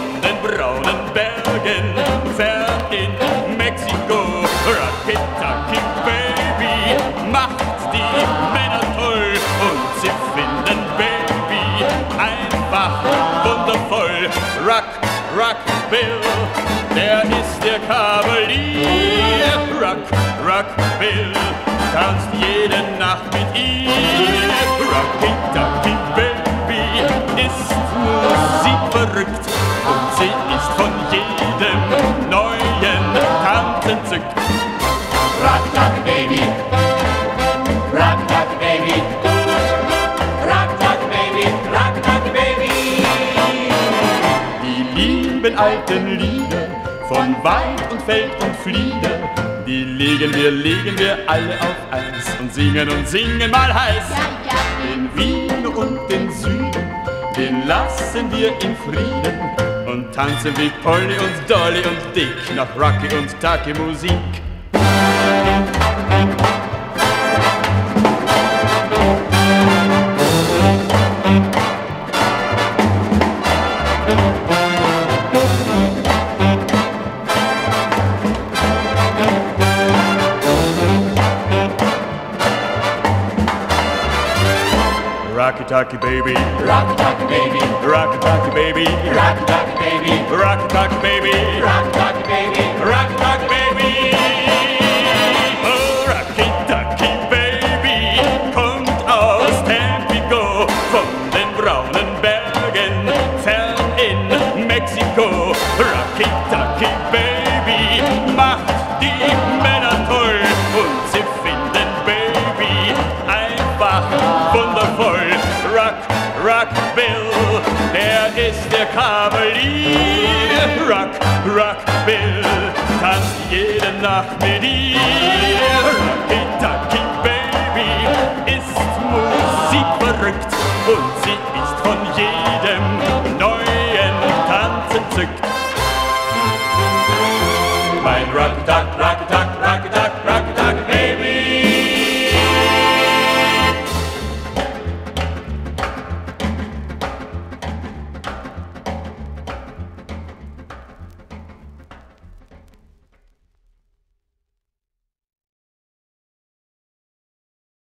von den braunen Bergen fährt in Mexiko Raketaki Baby macht die Männer toll und sie finden Baby einfach wundervoll. Rock, Rock Bill, der ist der Kavalier. Rock, Rock Bill, tanzt jede Nacht mit ihr. Raketaki Baby alten Lieder von Wald und Feld und Flieder, die legen wir, legen wir alle auf eins und singen und singen mal heiß. Den Wien und den Süden, den lassen wir in Frieden und tanzen wie Polly und Dolly und Dick nach Rocky und Taki Musik. Rocky Taki Baby, Rock, rock, baby. Rocky Taki Baby, Rock, rock, baby. Rocky Taki Baby. Rock, rock, baby. Rock, rock, baby. Oh, Rocky, Ducky, Baby kommt aus Tampico von den braunen Bergen fern in Mexiko. Rocky, Ducky, Baby macht die Männer toll und sie finden Baby einfach wundervoll. Rock, Rock Bill, der ist der Kavalier. Rock, Rock Bill, tanzt jede Nacht mit ihr. Rocky Ducky Baby ist Musik verrückt und sie ist von jedem neuen Tanz entzückt. Mein Rock, Duck, Rock, Duck.